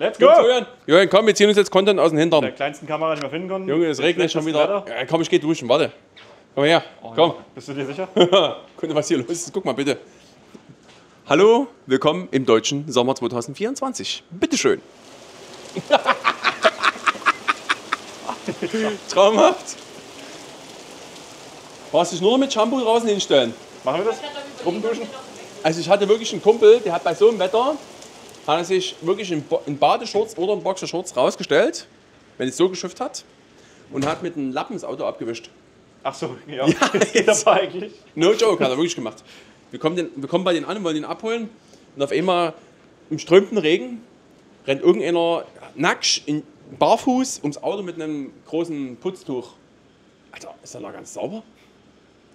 Let's Komm, go! Julian. Julian, komm, wir ziehen uns jetzt Content aus dem Hintern. Der kleinsten Kamera, die wir finden konnten. Junge, es regnet schon wieder. Ja, komm, ich geh duschen, warte. Komm her, komm. Bist du dir sicher? Mal, was hier los ist. Guck mal bitte. Hallo, willkommen im deutschen Sommer 2024. Bitteschön. Traumhaft. Brauchst dich nur noch mit Shampoo draußen hinstellen. Machen wir das? Gruppenduschen? Also ich hatte wirklich einen Kumpel, der hat bei so einem Wetter, hat er sich wirklich in, Bo- in Badeshorts oder in Boxershorts rausgestellt, wenn es so geschifft hat, und hat mit einem Lappen das Auto abgewischt. Ach so, ja. Geht das eigentlich. No joke, hat er wirklich gemacht. Wir kommen, den, wir kommen bei denen an wollen ihn abholen. Und auf einmal im strömenden Regen rennt irgendeiner nackt in barfuß ums Auto mit einem großen Putztuch. Alter, ist der da ganz sauber?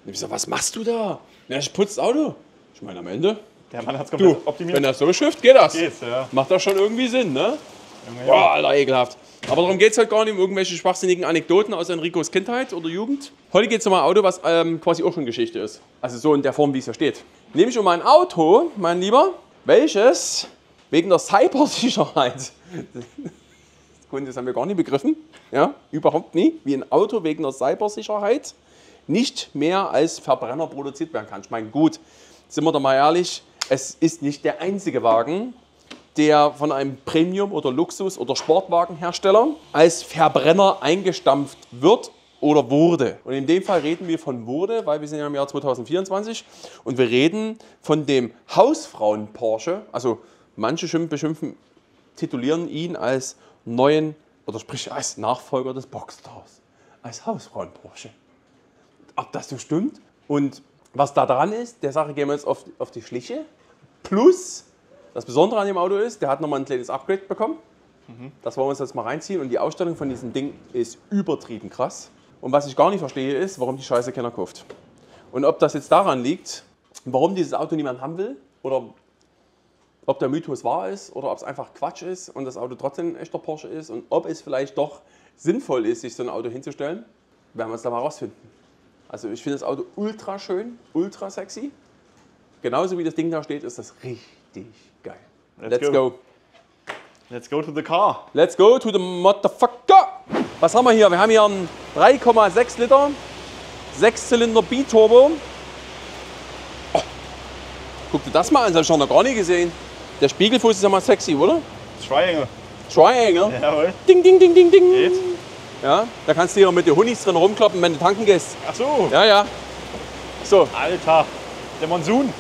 Und ich so, was machst du da? Ja, ich putze das Auto. Ich meine, am Ende, Der Mann hat es du, komplett optimiert. wenn das so schifft, geht das. Geht's, ja. Macht das schon irgendwie Sinn, ne? Junge, Boah, ja. Alter, ekelhaft. Aber darum geht es heute gar nicht um irgendwelche schwachsinnigen Anekdoten aus Enricos Kindheit oder Jugend. Heute geht es um ein Auto, was ähm, quasi auch schon Geschichte ist. Also so in der Form, wie es hier steht. Nämlich um ein Auto, mein Lieber, welches wegen der Cybersicherheit, Kunde, das haben wir gar nicht begriffen, ja, überhaupt nie, wie ein Auto wegen der Cybersicherheit nicht mehr als Verbrenner produziert werden kann. Ich meine, gut, sind wir doch mal ehrlich, es ist nicht der einzige Wagen, der von einem Premium- oder Luxus- oder Sportwagenhersteller als Verbrenner eingestampft wird oder wurde. Und in dem Fall reden wir von wurde, weil wir sind ja im Jahr 2024 und wir reden von dem Hausfrauen-Porsche. Also manche schimpfen, beschimpfen, titulieren ihn als neuen oder sprich als Nachfolger des Boxstars, als Hausfrauen-Porsche ob das so stimmt und was da dran ist, der Sache gehen wir jetzt auf, auf die Schliche. Plus, das Besondere an dem Auto ist, der hat nochmal ein kleines Upgrade bekommen. Das wollen wir uns jetzt mal reinziehen und die Ausstattung von diesem Ding ist übertrieben krass. Und was ich gar nicht verstehe, ist, warum die Scheiße keiner kauft. Und ob das jetzt daran liegt, warum dieses Auto niemand haben will oder ob der Mythos wahr ist oder ob es einfach Quatsch ist und das Auto trotzdem ein echter Porsche ist und ob es vielleicht doch sinnvoll ist, sich so ein Auto hinzustellen, werden wir uns da mal rausfinden. Also ich finde das Auto ultra schön, ultra sexy. Genauso wie das Ding da steht, ist das richtig geil. Let's Let's, go. go. Let's go to the car. Let's go to the motherfucker. Was haben wir hier? Wir haben hier einen 3,6 Liter 6-Zylinder B-Turbo. Oh, guck dir das mal an, das habe ich noch gar nicht gesehen. Der Spiegelfuß ist ja mal sexy, oder? Triangle. Triangle. Jawohl. Ding, ding, ding, ding, ding. Geht. Ja, da kannst du hier mit den Hunis drin rumkloppen, wenn du tanken gehst. Ach so. Ja, ja. So, Alter. Der Monsun.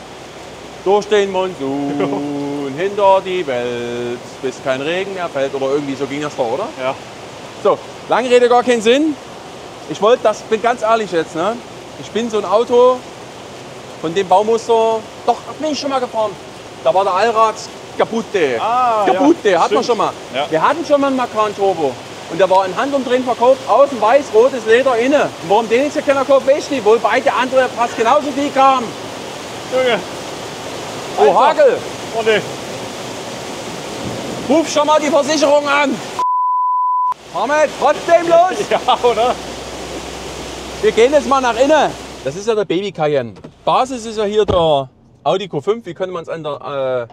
durch den Monsun, hinter die Welt, bis kein Regen mehr fällt. Oder irgendwie so ging das vor, oder? Ja. So, lange Rede, gar keinen Sinn. Ich wollte das, bin ganz ehrlich jetzt, ne? Ich bin so ein Auto von dem Baumuster, doch, bin ich schon mal gefahren. Da war der Allrad kaputte. Ah, kaputte, ja, hatten wir schon mal. Ja. Wir hatten schon mal einen Macan Turbo. Und der war in Handumdrehen verkauft, außen weiß, rotes Leder, inne. Und warum den jetzt hier keiner kauft, weiß ich nicht. Wohl beide andere fast genauso viel kamen. Junge. Oh. Hagel, Oh ne. ruf schon mal die Versicherung an. Hamid, trotzdem los. Ja, oder? Wir gehen jetzt mal nach innen. Das ist ja der Baby Cayenne. Basis ist ja hier der Audi Q5. Wie könnte man es äh,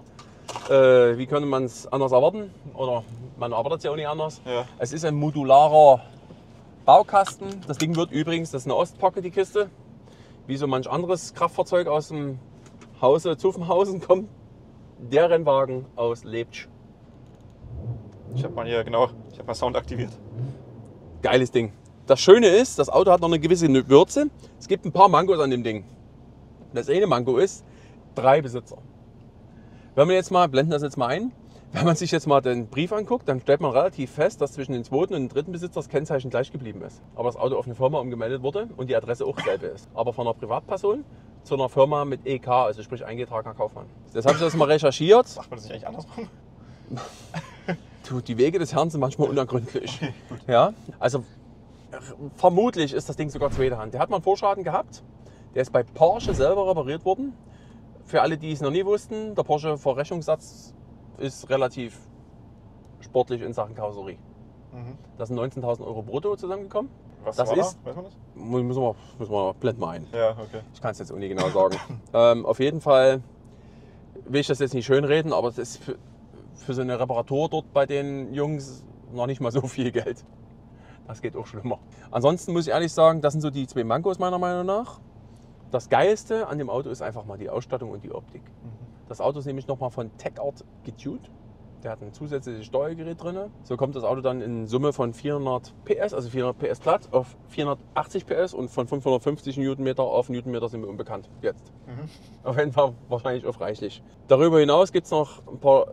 äh, wie könnte man es anders erwarten? Oder man erwartet es ja auch nicht anders. Ja. Es ist ein modularer Baukasten. Das Ding wird übrigens, das ist eine Ostpacke, die Kiste. Wie so manch anderes Kraftfahrzeug aus dem Hause Zuffenhausen kommt. Der Rennwagen aus Lebtsch. Ich habe mal hier, genau, ich habe mal Sound aktiviert. Geiles Ding. Das Schöne ist, das Auto hat noch eine gewisse Würze. Es gibt ein paar Mangos an dem Ding. Das eine Mango ist, drei Besitzer. Wenn man jetzt mal, blenden das jetzt mal ein, wenn man sich jetzt mal den Brief anguckt, dann stellt man relativ fest, dass zwischen dem zweiten und dem dritten Besitzer das Kennzeichen gleich geblieben ist. Aber das Auto auf eine Firma umgemeldet wurde und die Adresse auch dieselbe ist. Aber von einer Privatperson zu einer Firma mit EK, also sprich eingetragener Kaufmann. Jetzt habe ich das mal recherchiert. Macht man das nicht eigentlich andersrum? Du, die Wege des Herrn sind manchmal unergründlich. Ja, also vermutlich ist das Ding sogar zweite Hand. Der hat mal einen Vorschaden gehabt. Der ist bei Porsche selber repariert worden. Für alle, die es noch nie wussten, der Porsche Verrechnungssatz ist relativ sportlich in Sachen Karosserie. Da sind 19.000 Euro brutto zusammengekommen. Was Das war ist- da? Weiß man das? Müssen wir, müssen wir blenden wir ein. Ja, okay. Ich kann es jetzt auch nicht genau sagen. ähm, auf jeden Fall will ich das jetzt nicht schönreden, aber das ist für, für so eine Reparatur dort bei den Jungs noch nicht mal so viel Geld. Das geht auch schlimmer. Ansonsten muss ich ehrlich sagen, das sind so die zwei Mankos meiner Meinung nach. Das Geilste an dem Auto ist einfach mal die Ausstattung und die Optik. Das Auto ist nämlich nochmal von TechArt getuned. Der hat ein zusätzliches Steuergerät drin. So kommt das Auto dann in Summe von 400 PS, also 400 PS glatt, auf 480 PS und von 550 Newtonmeter auf Newtonmeter sind wir unbekannt jetzt. Auf jeden Fall wahrscheinlich auf reichlich. Darüber hinaus gibt es noch ein paar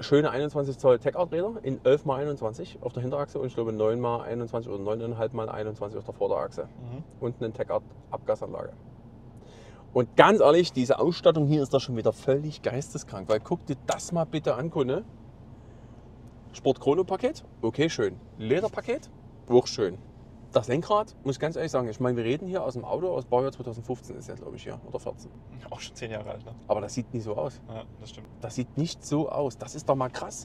schöne 21 Zoll TechArt-Räder in 11 x 21 auf der Hinterachse und ich glaube 9 x 21 oder 9,5 x 21 auf der Vorderachse. Und eine TechArt-Abgasanlage. Und ganz ehrlich, diese Ausstattung hier ist doch schon wieder völlig geisteskrank. Weil guck dir das mal bitte an, Kunde. Sport Chrono Paket, okay, schön. Lederpaket, auch schön. Das Lenkrad, muss ich ganz ehrlich sagen, ich meine, wir reden hier aus dem Auto aus Baujahr 2015 ist ja, glaube ich, ja, oder 14. Auch schon zehn Jahre alt, ne? Aber das sieht nie so aus. Ja, das stimmt. Das sieht nicht so aus. Das ist doch mal krass.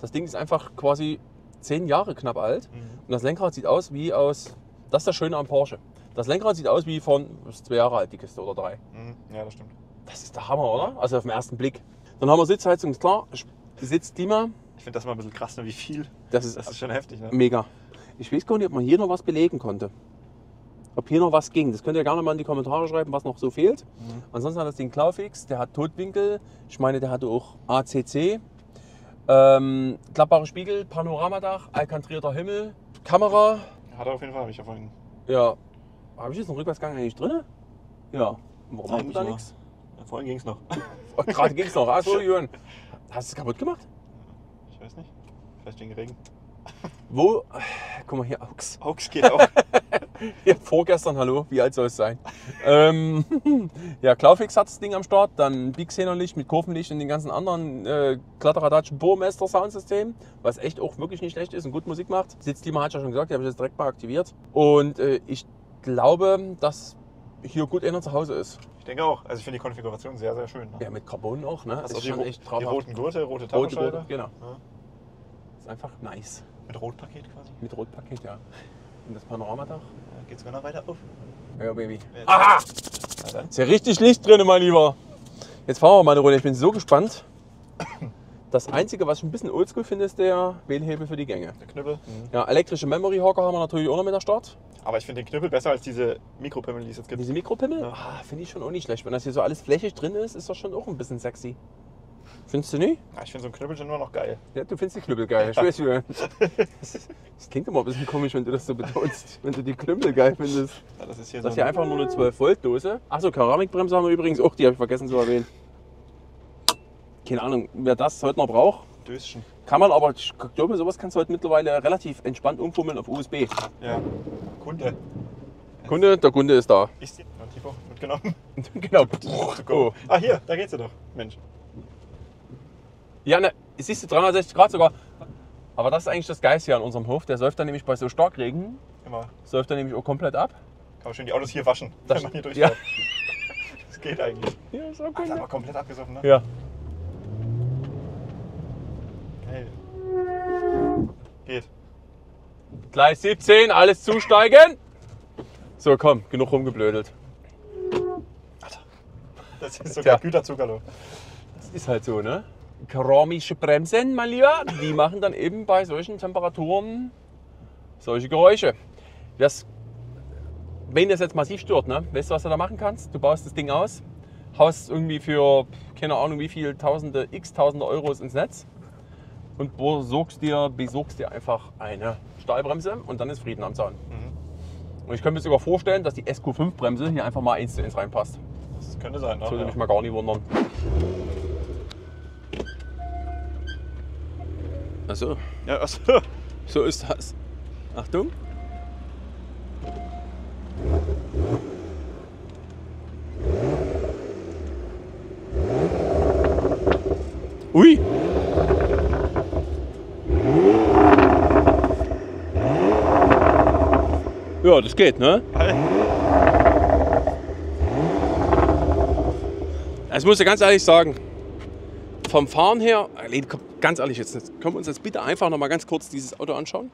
Das Ding ist einfach quasi zehn Jahre knapp alt. Und das Lenkrad sieht aus wie aus. Das ist das Schöne am Porsche. Das Lenkrad sieht aus wie von zwei Jahre alt, die Kiste oder drei. Mhm. Ja, das stimmt. Das ist der Hammer, oder? Also auf den ersten Blick. Dann haben wir Sitzheizung, ist klar. Sitzklima, Ich finde das mal ein bisschen krass, ne? wie viel. das ist, Das ist schon heftig, ne? mega. Ich weiß gar nicht, ob man hier noch was belegen konnte. Ob hier noch was ging. Das könnt ihr gerne mal in die Kommentare schreiben, was noch so fehlt. Ansonsten hat das Ding Klaufix, der hat Totwinkel. Ich meine, der hatte auch ACC. Ähm, klappbare Spiegel, Panoramadach, alkantrierter Himmel, Kamera. Hat er auf jeden Fall, habe ich ja vorhin. Ja, habe ich jetzt einen Rückwärtsgang eigentlich drin? Ja. Warum haben wir Eigentlich da nichts? Ja, vorhin ging es noch. Oh, Gerade ging es noch. Achso, Jürgen. Hast du es kaputt gemacht? Ich weiß nicht. Vielleicht wegen Regen. Wo? Guck mal hier, Aux. Augs geht auch. Ja, vorgestern, hallo, wie alt soll es sein? ähm, ja, Klaufix hat das Ding am Start, dann Big Xenon-Licht mit Kurvenlicht und den ganzen anderen äh, Kladderadatschen Burmester Soundsystem, was echt auch wirklich nicht schlecht ist und gut Musik macht. Sitzklima hat ja schon gesagt, die habe ich jetzt direkt mal aktiviert. Und äh, ich glaube, dass hier gut einer zu Hause ist. Ich denke auch. Also ich finde die Konfiguration sehr, sehr schön. Ne? Ja, mit Carbon auch, ne? Hast ist schon echt die roten Gurte, rote Rote, rote, genau. Ja. Ist einfach nice. Mit Rotpaket quasi. Mit Rotpaket, ja. Und das Panoramadach? Ja, geht sogar noch weiter auf. Ja, Baby. Aha! Ist ja richtig Licht drin, mein Lieber. Jetzt fahren wir mal eine Runde. Ich bin so gespannt. Das Einzige, was ich ein bisschen oldschool finde, ist der Wählhebel für die Gänge. Der Knüppel. Ja, elektrische Memory Hocker haben wir natürlich auch noch mit am Start. Aber ich finde den Knüppel besser als diese Mikropimmel, die es jetzt gibt. Diese Mikropimmel, Ja. ah, finde ich schon auch nicht schlecht. Wenn das hier so alles flächig drin ist, ist das schon auch ein bisschen sexy. Findest du nicht? Ja, ich finde so einen Knüppel schon immer noch geil. Ja, du findest die Knüppel geil. Ich weiß schon. Das, klingt immer ein bisschen komisch, wenn du das so betonst. Wenn du die Knüppel geil findest. Ja, das ist hier Das ist so hier ein einfach nur eine 12-Volt-Dose. Achso, Keramikbremse haben wir übrigens auch. Die habe ich vergessen zu erwähnen. Keine Ahnung, wer das heute noch braucht. Döschen. Kann man, aber ich glaube, sowas kannst du heute mittlerweile relativ entspannt umfummeln auf USB. Ja. Kunde. Kunde, der Kunde ist da. Ist die. Ja, Tipo, mitgenommen. genau. To go. Ah, hier, da geht's ja doch. Mensch. Ja, ne, siehst du 360 Grad sogar. Aber das ist eigentlich das Geist hier an unserem Hof. Der säuft dann nämlich bei so Starkregen, Immer. säuft er nämlich auch komplett ab. Kann man schön die Autos hier waschen, Das- wenn man hier ja. durchfährt. Das geht eigentlich. Ja, ist auch Ach, ist aber komplett abgesoffen, ne? Ja. Geil. Geht. Gleis 17, alles zusteigen. So, komm, genug rumgeblödelt. Das ist sogar Tja. Güterzug, hallo. Das ist halt so, ne? Keramische Bremsen, mein Lieber, die machen dann eben bei solchen Temperaturen solche Geräusche. Das, wenn das jetzt massiv stört, ne? weißt du, was du da machen kannst? Du baust das Ding aus, haust irgendwie für, keine Ahnung, wie viel Tausende, x Tausende Euros ins Netz und besorgst dir, besorgst dir einfach eine Stahlbremse und dann ist Frieden am Zaun. Und ich könnte mir sogar vorstellen, dass die SQ5-Bremse hier einfach mal eins zu eins reinpasst. Das könnte sein, ne? Das würde Ja. mich mal gar nicht wundern. Achso, Ja, also, so ist das. Achtung. Ui! Ja, das geht, ne? Das muss ich ganz ehrlich sagen. Vom Fahren her, äh, ganz ehrlich, jetzt können wir uns jetzt bitte einfach noch mal ganz kurz dieses Auto anschauen.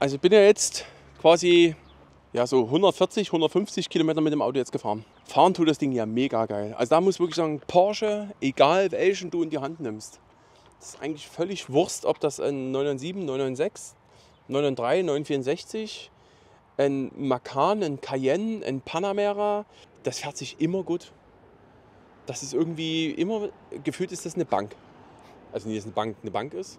Also ich bin ja jetzt quasi ja, so 140, 150 Kilometer mit dem Auto jetzt gefahren. Fahren tut das Ding ja mega geil. Also da muss ich wirklich sagen, Porsche, egal welchen du in die Hand nimmst, Das ist eigentlich völlig Wurst, ob das ein 997, 996, 993, 964, ein Macan, ein Cayenne, ein Panamera. Das fährt sich immer gut. Das ist irgendwie immer, gefühlt ist das eine Bank. Also nicht, dass eine Bank eine Bank ist.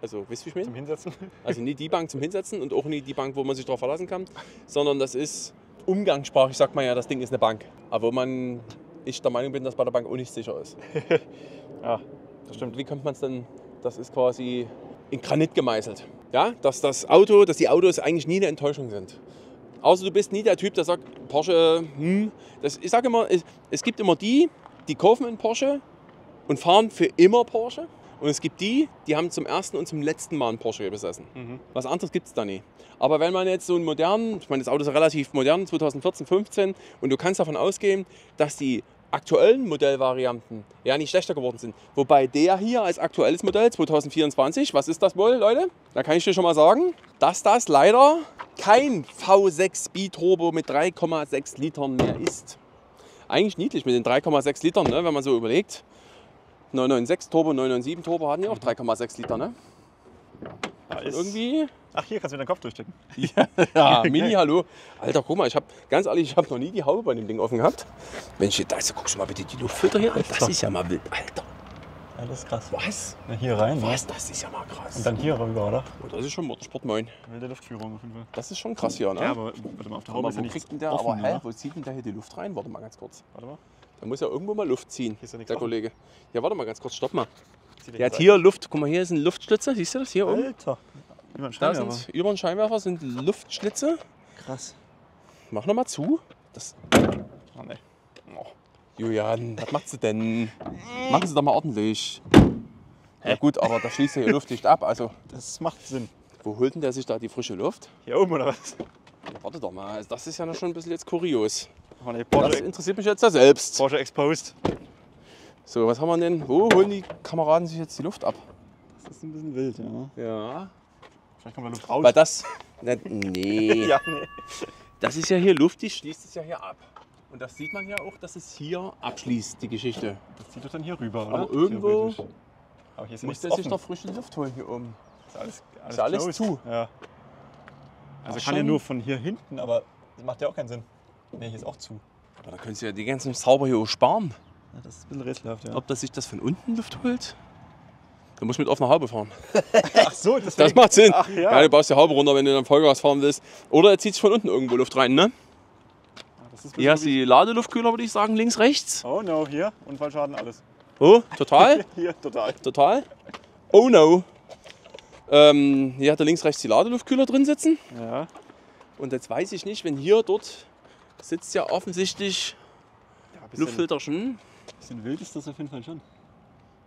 Also, wisst ihr, wie ich meine? Zum Hinsetzen. Also nie die Bank zum Hinsetzen und auch nie die Bank, wo man sich darauf verlassen kann, sondern das ist umgangssprachlich, sagt man ja, das Ding ist eine Bank. Aber wo man, ich der Meinung bin, dass bei der Bank auch nicht sicher ist. Ja, das stimmt. Wie kommt man es denn? Das ist quasi in Granit gemeißelt. Ja, dass das Auto, dass die Autos eigentlich nie eine Enttäuschung sind. Außer du bist nie der Typ, der sagt, Porsche, hm, das, ich sage immer, es, es gibt immer die, die kaufen einen Porsche und fahren für immer Porsche. Und es gibt die, die haben zum ersten und zum letzten Mal einen Porsche besessen. Was anderes gibt es da nie. Aber wenn man jetzt so einen modernen, ich meine, das Auto ist relativ modern, 2014, 15, und du kannst davon ausgehen, dass die aktuellen Modellvarianten ja nicht schlechter geworden sind. Wobei der hier als aktuelles Modell 2024, was ist das wohl, Leute? Da kann ich dir schon mal sagen, dass das leider kein V6 Biturbo mit 3,6 Litern mehr ist. Eigentlich niedlich mit den 3,6 Litern, ne, wenn man so überlegt. 996 Turbo, 997 Turbo hatten ja auch 3,6 Liter, ne? Ist Irgendwie. Ach, hier kannst du wieder den Kopf durchstecken. Ja, Mini, hallo. Alter, guck mal, ich habe ganz ehrlich, ich habe noch nie die Haube bei dem Ding offen gehabt. Mensch, da ist, guckst du mal bitte die Luftfilter hier an. Das ist ja mal wild. Alter, Ja, das ist krass. was? Ja, hier rein. ne? Was? Das ist ja mal krass. Und dann hier rüber, oder? Oh, das ist schon Motorsport 9. Wilde Luftführung auf jeden Fall. Das ist schon krass hier, ne? Ja, aber warte mal, auf der Haube ist ja nichts denn der, offen, aber hä, wo zieht denn der hier die Luft rein? Warte mal ganz kurz. Warte mal. Da muss ja irgendwo mal Luft ziehen, ja der offen. Kollege. Ja, warte mal ganz kurz, stopp mal. Der hat hier Luft, guck mal, hier ist ein Luftschlitze, siehst du das hier oben? Alter. Über den Da Scheinwerfer. sind über den Scheinwerfer sind Luftschlitze. Krass. Mach noch mal zu. Das, Oh, nee. Oh. Julian, was machst du denn? Machen Sie doch mal ordentlich. Ja gut, aber da schließt ja hier Luft nicht ab. Also, Das macht Sinn. wo holt denn der sich da die frische Luft? Hier oben oder was? Ja, warte doch mal, also das ist ja noch schon ein bisschen jetzt kurios. Oh, nee, Das Porsche, interessiert mich jetzt ja selbst. Porsche Exposed. So, was haben wir denn? Wo holen die Kameraden sich jetzt die Luft ab? Das ist ein bisschen wild, ja. Ja. Vielleicht kommt da Luft raus. Weil das. Na, nee. ja, nee. Das ist ja hier Luft, die schließt es ja hier ab. Und das sieht man ja auch, dass es hier abschließt, die Geschichte. Das zieht doch dann hier rüber, oder? Aber irgendwo. Aber hier ist Muss offen. sich noch frische Luft holen hier oben. ist alles, alles, Ist alles zu. Ja. Also Ach, kann ja nur von hier hinten, aber das macht ja auch keinen Sinn. Nee, hier ist auch zu. Aber da könntest du ja die ganzen Zauber hier auch sparen. Ja, das ist ein bisschen rätselhaft, ja. Ob das sich das von unten Luft holt? Du musst mit offener Haube fahren. Ach so, das, Das macht Sinn. Ach ja. ja. du baust die Haube runter, wenn du dann Vollgas fahren willst. Oder er zieht sich von unten irgendwo Luft rein, ne? Hier hast du die Ladeluftkühler, würde ich sagen, links, rechts. Oh no, hier. Unfallschaden, alles. Oh, total, Hier, total. total. Oh no. Ähm, hier hat er links, rechts die Ladeluftkühler drin sitzen. Ja. Und jetzt weiß ich nicht, wenn hier, dort sitzt ja offensichtlich ja ein bisschen, Luftfilterchen. bisschen wild ist das auf jeden Fall schon.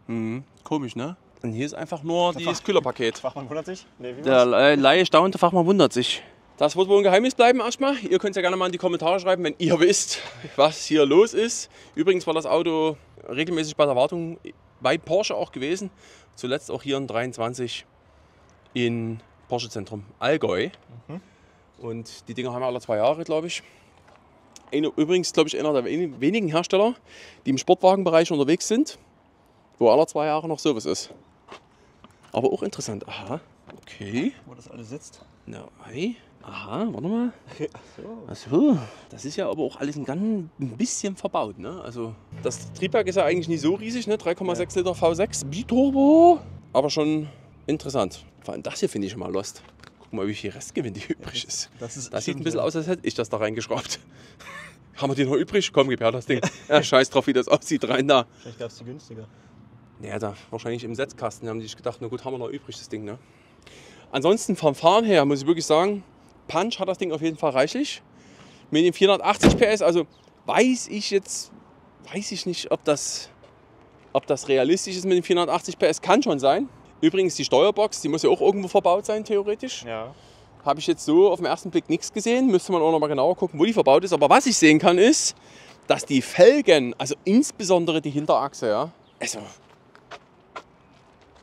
Mhm, komisch, ne? Und hier ist einfach nur dieses Kühlerpaket. Fachmann wundert sich. Nee, Der äh, Laie staunte Fachmann wundert sich. Das wird wohl ein Geheimnis bleiben erstmal. Ihr könnt es ja gerne mal in die Kommentare schreiben, wenn ihr wisst, was hier los ist. Übrigens war das Auto regelmäßig bei der Wartung bei Porsche auch gewesen. Zuletzt auch hier in 23 in Porsche Zentrum Allgäu. Und die Dinger haben wir alle zwei Jahre, glaube ich. Eine, übrigens, glaube ich, einer der wen- wenigen Hersteller, die im Sportwagenbereich unterwegs sind, wo alle zwei Jahre noch Service ist. Aber auch interessant. Aha, okay. Wo das alles sitzt. Na, hey. Aha, warte mal. Achso, das ist ja aber auch alles ein ganz ein bisschen verbaut, ne? Also das Triebwerk ist ja eigentlich nicht so riesig, ne? 3,6 Liter V6 Biturbo. Aber schon interessant. Vor allem das hier finde ich schon mal lost. Guck mal, wie viel Restgewinn die übrig ist. Das, ist Das sieht ein bisschen ja. aus, als hätte ich das da reingeschraubt. Haben wir die noch übrig? Komm, gib her das Ding. Ja, scheiß drauf, wie das aussieht, rein da. Vielleicht gab es die günstiger. Ja, da wahrscheinlich im Setzkasten haben die sich gedacht, na gut, haben wir noch übrig das Ding, ne? Ansonsten vom Fahren her muss ich wirklich sagen, Punch hat das Ding auf jeden Fall reichlich. Mit den 480 PS, also weiß ich jetzt, weiß ich nicht, ob das, ob das realistisch ist mit den 480 PS, kann schon sein. Übrigens die Steuerbox, die muss ja auch irgendwo verbaut sein, theoretisch. Ja. Habe ich jetzt so auf den ersten Blick nichts gesehen. Müsste man auch noch mal genauer gucken, wo die verbaut ist. Aber was ich sehen kann, ist, dass die Felgen, also insbesondere die Hinterachse, ja, also.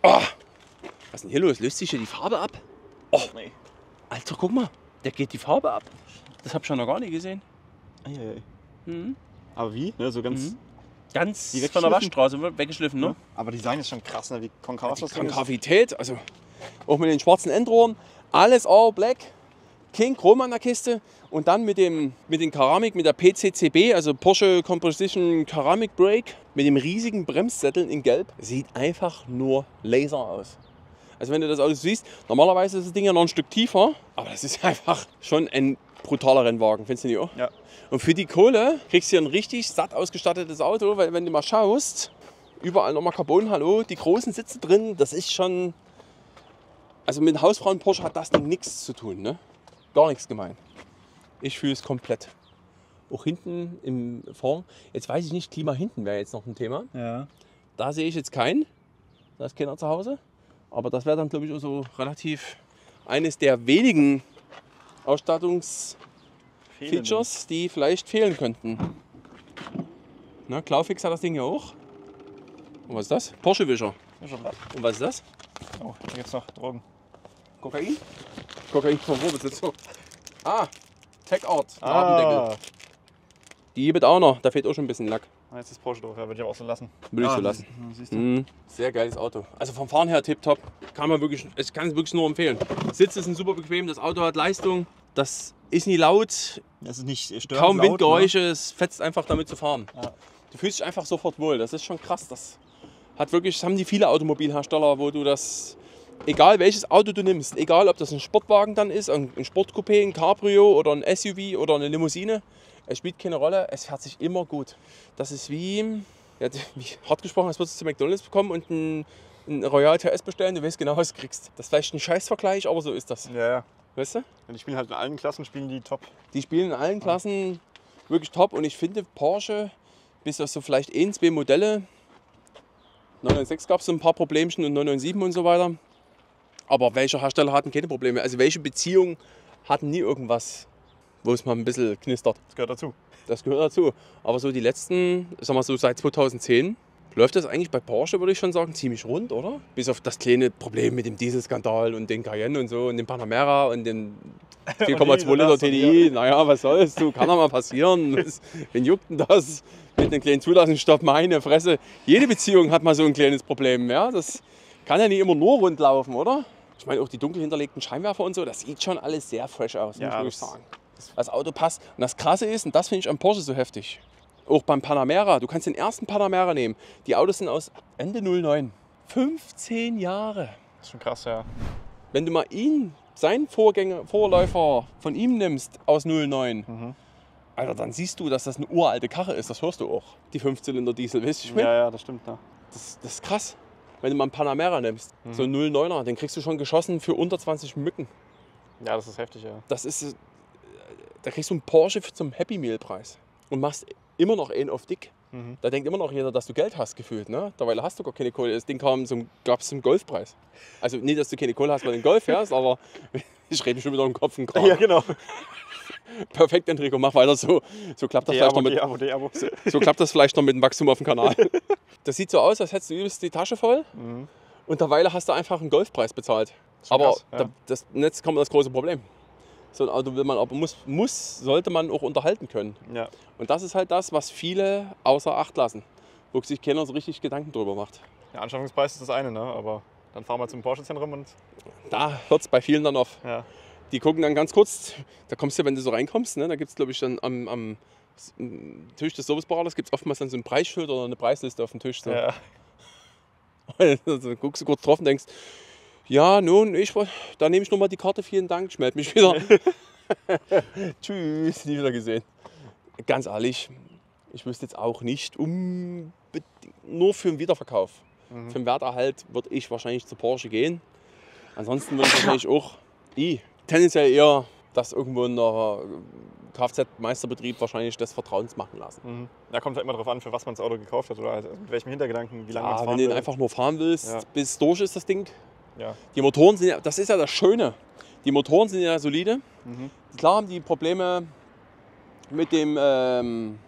Oh, was ist denn hier los? Löst sich hier die Farbe ab? Oh, Nee. Alter, guck mal, der geht die Farbe ab. Das habe ich ja noch gar nicht gesehen. Eieiei. Mhm. Aber wie? Ne, so ganz. Mhm. Ganz Die von der? Waschstraße weggeschliffen, ne? Aber Design ist schon krass, ne? wie konkav das Ding ist. Konkavität, also auch mit den schwarzen Endrohren, alles all black, kein Chrom an der Kiste und dann mit dem mit den Keramik, mit der PCCB, also Porsche Composition Ceramic Brake, mit dem riesigen Bremssätteln in Gelb, sieht einfach nur Laser aus. Also wenn du das Auto siehst, normalerweise ist das Ding ja noch ein Stück tiefer, aber das ist einfach schon ein brutaler Rennwagen, findest du nicht auch? Ja. Und für die Kohle kriegst du hier ein richtig satt ausgestattetes Auto, weil wenn du mal schaust, überall nochmal Carbon, hallo, die großen Sitze drin, das ist schon. Also mit Hausfrauen Porsche hat das Ding nichts zu tun, ne? Gar nichts gemein. Ich fühle es komplett. Auch hinten im Vorn. Jetzt weiß ich nicht, Klima hinten wäre jetzt noch ein Thema. Ja. Da sehe ich jetzt keinen. Da ist keiner zu Hause. Aber das wäre dann, glaube ich, auch so relativ eines der wenigen Ausstattungsfeatures, die vielleicht fehlen könnten. Na, Claufix hat das Ding ja auch. Und was ist das? Porsche-Wischer. Und was ist das? Oh, da gibt's noch Drogen. Kokain? Kokain von wo besitzt du? Ah, Tech Art, Ladendeckel. Die gibt auch noch, da fehlt auch schon ein bisschen Lack. Ah, jetzt ist Porsche drauf, ja, würde ich auch so lassen. Würde ich Ah, so lassen. Siehst du? Mhm. Sehr geiles Auto. Also vom Fahren her tipptopp. Kann man wirklich, ich kann es wirklich nur empfehlen. Sitze sind super bequem, das Auto hat Leistung. Das ist nie laut, Das ist nicht störend kaum laut, Windgeräusche, es fetzt einfach damit zu fahren. Ja. Du fühlst dich einfach sofort wohl. Das ist schon krass. Das hat wirklich, das haben die viele Automobilhersteller, wo du das, egal welches Auto du nimmst, egal ob das ein Sportwagen dann ist, ein ein Sportcoupé, ein Cabrio oder ein SUV oder eine Limousine, es spielt keine Rolle. Es fährt sich immer gut. Das ist wie, ja, wie hart gesprochen, als würdest du zu McDonalds kommen und ein, ein Royal TS bestellen, du weißt genau, was du kriegst. Das ist vielleicht ein Scheißvergleich, aber so ist das. Ja, ja. Weißt du? Die spielen halt in allen Klassen, spielen die top. Die spielen in allen Klassen wirklich top und ich finde Porsche, bis auf so vielleicht ein, zwei Modelle, 996 gab es so ein paar Problemchen und 997 und so weiter. Aber welche Hersteller hatten keine Probleme? Also welche Beziehungen hatten nie irgendwas, wo es mal ein bisschen knistert? Das gehört dazu. Das gehört dazu. Aber so die letzten, ich sag mal so seit 2010, läuft das eigentlich bei Porsche, würde ich schon sagen, ziemlich rund, oder? Bis auf das kleine Problem mit dem Dieselskandal und den Cayenne und so und dem Panamera und den 4,2 Liter TDI. Naja, was soll's, du, kann doch mal passieren. Was- Wen juckt denn das? Mit einem kleinen Zulassungsstopp, meine Fresse. Jede Beziehung hat mal so ein kleines Problem, ja? Das kann ja nicht immer nur rund laufen, oder? Ich meine, auch die dunkel hinterlegten Scheinwerfer und so, das sieht schon alles sehr fresh aus, Ja, muss ich sagen. Das Auto passt. Und das Krasse ist, und das finde ich am Porsche so heftig, auch beim Panamera, du kannst den ersten Panamera nehmen. Die Autos sind aus Ende 09. 15 Jahre. Das ist schon krass, ja. Wenn du mal ihn, seinen Vorgänger, Vorläufer von ihm nimmst aus 09, Mhm. Alter, dann siehst du, dass das eine uralte Karre ist. Das hörst du auch. Die 5-Zylinder Diesel, weißt du, ich? Ja, ja, das stimmt. Ne? das, das ist krass. Wenn du mal einen Panamera nimmst, Mhm. so einen 09er, den kriegst du schon geschossen für unter 20 Mücken. Ja, das ist heftig, ja. Das ist, da kriegst du einen Porsche zum Happy Meal Preis und machst immer noch einen auf dick. Mhm. Da denkt immer noch jeder, dass du Geld hast gefühlt. Ne? Dabei hast du gar keine Kohle. Das Ding kam zum, gab es zum Golfpreis. Also nicht, dass du keine Kohle hast, weil du den Golf fährst, aber ich rede schon wieder im Kopf und Kragen. Ja, genau. Perfekt, Enrico, mach weiter so. So klappt das vielleicht noch mit, De-Abo, De-Abo. so klappt das vielleicht noch mit dem Wachstum auf dem Kanal. Das sieht so aus, als hättest du übelst die Tasche voll Mhm. und derweil hast du einfach einen Golfpreis bezahlt. Aber krass, ja. da, das, jetzt kommt das große Problem. So ein Auto will man, aber muss, muss, sollte man auch unterhalten können. Ja. Und das ist halt das, was viele außer Acht lassen, wo sich keiner so richtig Gedanken drüber macht. Der Anschaffungspreis ist das eine, ne? aber dann fahren wir zum Porsche-Zentrum und Da hört es bei vielen dann auf. ja. Die gucken dann ganz kurz, da kommst du, wenn du so reinkommst, ne, da gibt es, glaube ich, dann am, am Tisch des Serviceberaters gibt es oftmals dann so ein Preisschild oder eine Preisliste auf dem Tisch. So. ja. dann guckst du kurz drauf und denkst, ja, nun, ich, dann nehme ich nochmal die Karte, vielen Dank, ich melde mich wieder. Tschüss, nie wieder gesehen. Ganz ehrlich, ich wüsste jetzt auch nicht, unbedingt, nur für den Wiederverkauf. Mhm. Für den Werterhalt würde ich wahrscheinlich zu Porsche gehen. Ansonsten würde ich wahrscheinlich auch, i, tendenziell eher das irgendwo in der Kfz-Meisterbetrieb wahrscheinlich des Vertrauens machen lassen. Mhm. Da kommt halt immer darauf an, für was man das Auto gekauft hat oder halt mit welchem Hintergedanken, wie lange man es Ja, fahren wenn du will. einfach nur fahren willst, Ja. bis durch ist das Ding, Ja. Die Motoren sind ja, das ist ja das Schöne. Die Motoren sind ja solide. Mhm. Klar haben die Probleme mit dem ähm,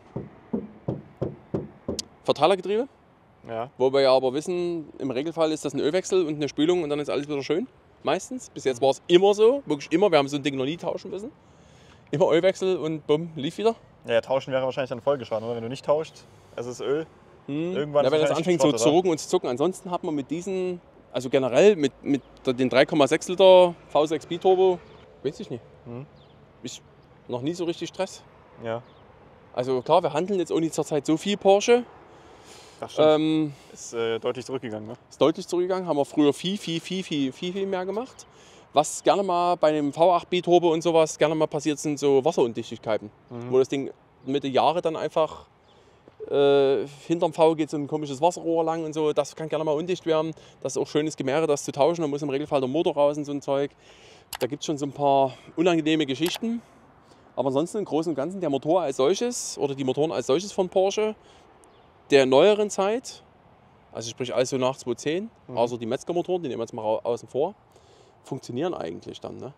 Verteilergetriebe, Ja. wo wir ja aber wissen, im Regelfall ist das ein Ölwechsel und eine Spülung und dann ist alles wieder schön. Meistens. Bis jetzt war es immer so, wirklich immer. Wir haben so ein Ding noch nie tauschen müssen. Immer Ölwechsel und bumm, lief wieder. ja, tauschen wäre wahrscheinlich dann Folgeschaden, oder? Wenn du nicht tauscht, es ist Öl, Irgendwann ja, wenn das anfängt Schrott, zu oder? rucken und zu zucken. Ansonsten hat man mit diesen, also generell mit, mit den 3,6 Liter V6 Biturbo, weiß ich nicht. Mhm. Ich noch nie so richtig Stress. Ja, Also klar, wir handeln jetzt auch nicht zurzeit so viel Porsche. das stimmt. Ähm, ist äh, deutlich zurückgegangen, ne? ist deutlich zurückgegangen, haben wir früher viel, viel, viel, viel, viel, viel mehr gemacht. Was gerne mal bei dem V8 Biturbo und sowas gerne mal passiert sind, so Wasserundichtigkeiten. Mhm. Wo das Ding mit den Jahren dann einfach äh, hinterm V geht so ein komisches Wasserrohr lang und so. Das kann gerne mal undicht werden. Das ist auch schönes Gemäre, das zu tauschen. Da muss im Regelfall der Motor raus und so ein Zeug. Da gibt es schon so ein paar unangenehme Geschichten. Aber ansonsten im Großen und Ganzen der Motor als solches oder die Motoren als solches von Porsche der neueren Zeit, also sprich alles so nach 2010, Mhm. außer die Metzger-Motoren, die nehmen wir jetzt mal au- außen vor, funktionieren eigentlich dann. Ne?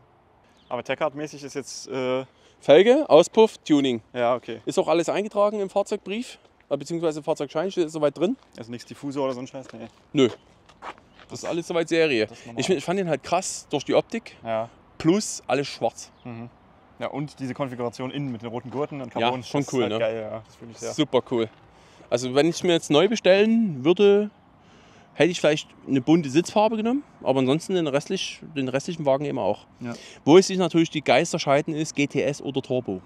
Aber Techart-mäßig ist jetzt, äh, Felge, Auspuff, Tuning. ja, okay. Ist auch alles eingetragen im Fahrzeugbrief, beziehungsweise im Fahrzeugschein steht soweit drin. Also nichts Diffusor oder so ein Scheiß, nee. Nö. Das ist alles soweit Serie. das ist. Ich, ich fand den halt krass durch die Optik, Ja. plus alles schwarz. Mhm. Ja, und diese Konfiguration innen mit den roten Gurten und Ja, Carbon. schon das cool, ist halt ne? Geil, ja. Das finde ich sehr. Super cool. Also wenn ich mir jetzt neu bestellen würde, hätte ich vielleicht eine bunte Sitzfarbe genommen, aber ansonsten den, restlich, den restlichen Wagen eben auch. Ja. Wo es sich natürlich die Geister scheiden ist, GTS oder Turbo.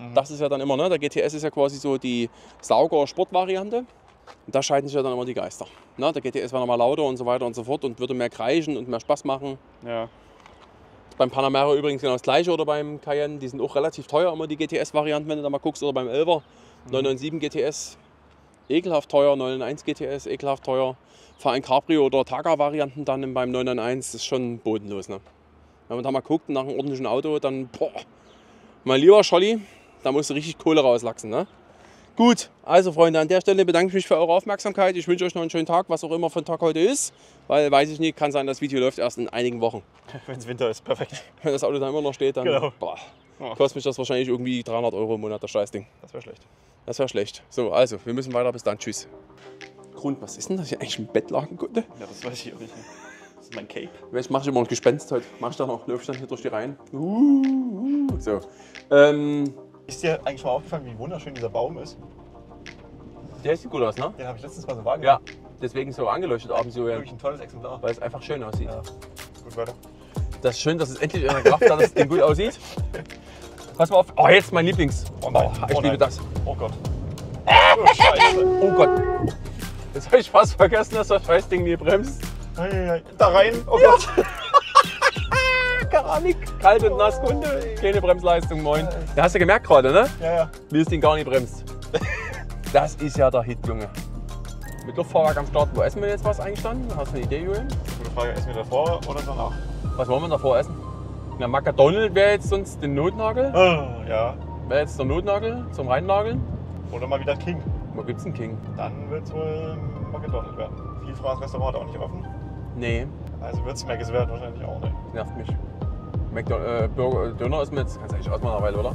Mhm. Das ist ja dann immer, ne? Der GTS ist ja quasi so die Sauger-Sportvariante. Und da scheiden sich ja dann immer die Geister. Ne? Der GTS war nochmal lauter und so weiter und so fort und würde mehr kreischen und mehr Spaß machen. Ja. Beim Panamera übrigens genau das gleiche oder beim Cayenne. Die sind auch relativ teuer, immer die GTS-Varianten, wenn du da mal guckst. Oder beim 11er, 997 GTS, ekelhaft teuer. 991 GTS, ekelhaft teuer. Verein Cabrio oder Targa-Varianten dann beim 991, das ist schon bodenlos. Ne? Wenn man da mal guckt nach einem ordentlichen Auto, dann, boah, mein lieber Scholli, da musst du richtig Kohle rauslachsen. Ne? Gut, also Freunde, an der Stelle bedanke ich mich für eure Aufmerksamkeit. Ich wünsche euch noch einen schönen Tag, was auch immer für ein Tag heute ist. Weil, weiß ich nicht, kann sein, das Video läuft erst in einigen Wochen. Wenn es Winter ist, perfekt. Wenn das Auto da immer noch steht, dann Genau. boah, Ja. kostet mich das wahrscheinlich irgendwie 300 Euro im Monat, das Scheißding. Das wäre schlecht. Das wäre schlecht. So, also, wir müssen weiter. Bis dann. Tschüss. Grund, was ist denn das hier eigentlich ein Bettlakenkunde? Ja, das weiß ich auch nicht. Das ist mein Cape. Welch mache ich immer ein Gespenst heute? Mach ich da noch, läuft dann hier durch die Reihen. Uh, uh. So. Ähm, Ist dir eigentlich mal aufgefallen, wie wunderschön dieser Baum ist? der sieht gut aus, ne? Den habe ich letztens mal so wahrgenommen. Ja. Deswegen so angeleuchtet abends so, ja, Wirklich ein tolles Exemplar. weil es einfach schön aussieht. Ja. Gut, weiter. Das ist schön, dass es endlich in der Kraft hat, dass es gut aussieht. Pass mal auf. Oh, jetzt mein Lieblings. Oh nein. ich oh liebe das. Oh Gott. Oh, Scheiße. Oh Gott. Jetzt habe ich fast vergessen, dass das Scheißding nie bremst. Da rein. Oh Gott. Keramik, kalt und nass, Kunde, keine Bremsleistung, moin. Da hast du gemerkt gerade, ne? Ja, ja. Wie das Ding gar nicht bremst. Das ist ja der Hit, Junge. Mit Luftfahrwerk am Start, wo essen wir jetzt was eingestanden? Hast du eine Idee, Julian? Gute Frage. Essen wir davor oder danach? Was wollen wir davor essen? Na, McDonald wäre jetzt sonst der Notnagel. Oh, ja. Wäre jetzt der Notnagel zum Reinnageln. Oder mal wieder King. Wo gibt's einen King? Dann wird es wohl McDonald's werden. Vielfraß Restaurant hat auch nicht offen. Nee, Also wird es Maggis werden wahrscheinlich auch nicht. nervt mich. McDonald, äh, Burger, Döner ist mir jetzt, kannst du eigentlich ausmachen, eine Weile, oder?